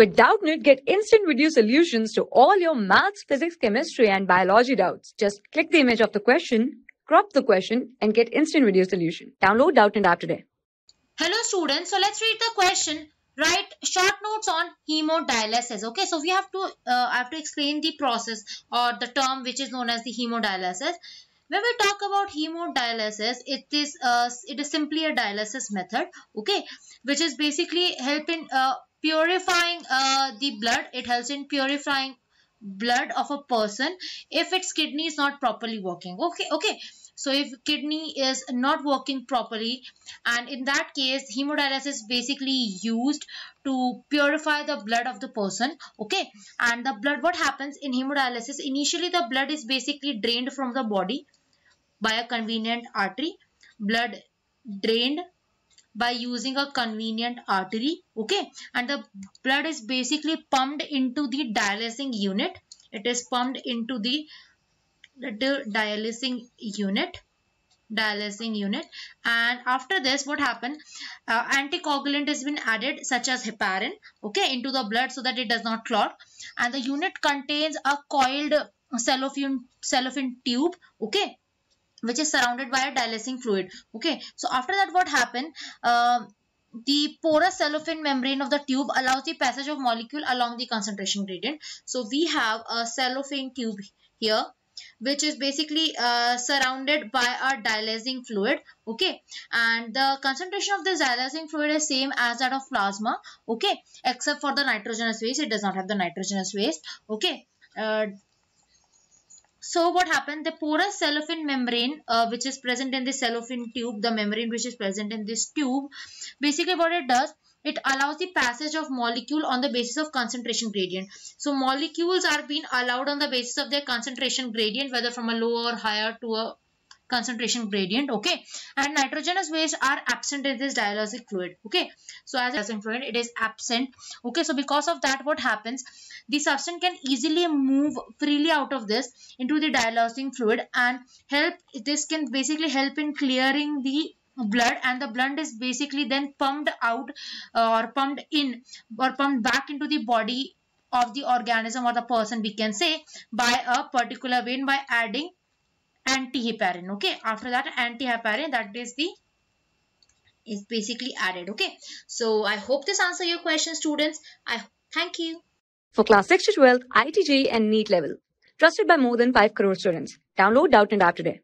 With Doubtnut, get instant video solutions to all your maths, physics, chemistry, and biology doubts. Just click the image of the question, crop the question, and get instant video solution. Download Doubtnut app today. Hello students, so let's read the question. Write short notes on hemodialysis. Okay, so we have to uh, I have to explain the process or the term which is known as the hemodialysis. When we talk about hemodialysis, it is uh, it is simply a dialysis method. Okay, which is basically helping uh, purifying uh, the blood. It helps in purifying blood of a person if its kidney is not properly working. Okay okay. So if kidney is not working properly and in that case hemodialysis is basically used to purify the blood of the person. Okay and the blood what happens in hemodialysis? Initially the blood is basically drained from the body by a convenient artery. Blood drained by using a convenient artery okay? And the blood is basically pumped into the dialysing unit. It is pumped into the, the dialysing unit dialysing unit. And after this what happened? Uh, anticoagulant has been added such as heparin okay into the blood so that it does not clot. And the unit contains a coiled cellophane cellophane tube okay which is surrounded by a dialysing fluid. Okay so after that what happened? Uh, the porous cellophane membrane of the tube allows the passage of molecule along the concentration gradient. So we have a cellophane tube here which is basically uh, surrounded by a dialysing fluid. Okay and the concentration of this dialysing fluid is same as that of plasma. Okay except for the nitrogenous waste it does not have the nitrogenous waste. Okay uh, so what happened? The porous cellophane membrane, uh, which is present in the cellophane tube, the membrane which is present in this tube, basically what it does, it allows the passage of molecule on the basis of concentration gradient. So molecules are being allowed on the basis of their concentration gradient, whether from a lower or higher to a concentration gradient okay? And nitrogenous waste are absent in this dialysis fluid okay? So as dialysis fluid it is absent okay? So because of that what happens? The substance can easily move freely out of this into the dialysing fluid and help this can basically help in clearing the blood and the blood is basically then pumped out uh, or pumped in or pumped back into the body of the organism or the person we can say by a particular vein by adding antiheparin okay? After that antiheparin that is the is basically added okay? So i hope this answer your question students. I thank you. For class 6 to 12 IIT JEE and NEET level. Trusted by more than 5 crore students. Download Doubtnut app today